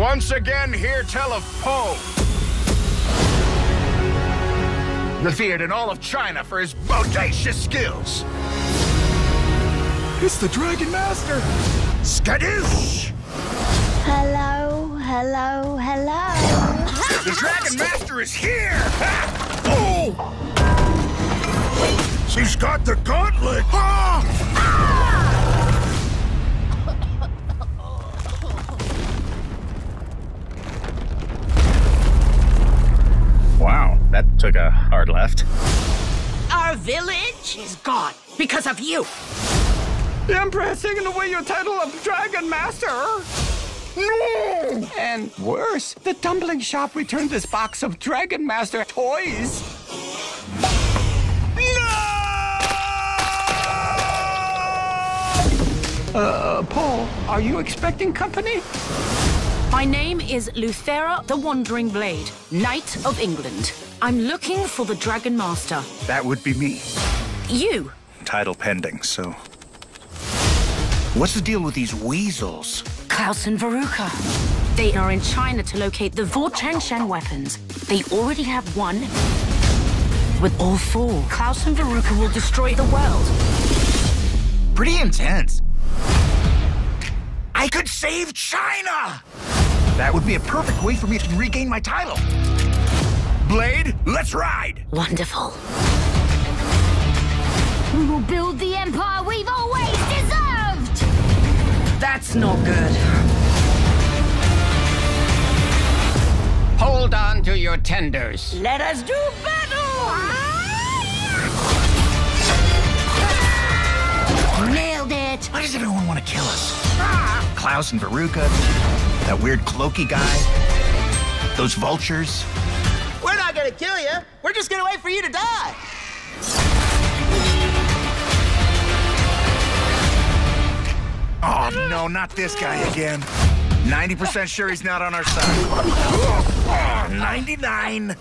Once again, hear tell of Po. Revered in all of China for his bodacious skills. It's the Dragon Master! Skadoosh! Hello, hello, hello. The Dragon Master is here! Ha! Oh! She's got the gauntlet! Ah! Took a hard left. Our village is gone because of you. The Emperor has taken away your title of Dragon Master! No! And worse, the tumbling shop returned this box of Dragon Master toys. No! Uh, Po, are you expecting company? My name is Luthera the Wandering Blade, Knight of England. I'm looking for the Dragon Master. That would be me. You. Title pending, so. What's the deal with these weasels? Klaus and Veruca. They are in China to locate the Vo Changshan weapons. They already have one. With all four, Klaus and Veruca will destroy the world. Pretty intense. I could save China! That would be a perfect way for me to regain my title. Blade, let's ride! Wonderful. We will build the empire we've always deserved. That's not good. Hold on to your tenders. Let us do battle! Nailed it. Why does everyone want to kill us? Klaus and Veruca, that weird cloaky guy, those vultures. We're not gonna kill you. We're just gonna wait for you to die. Oh no, not this guy again. 90% sure he's not on our side. 99.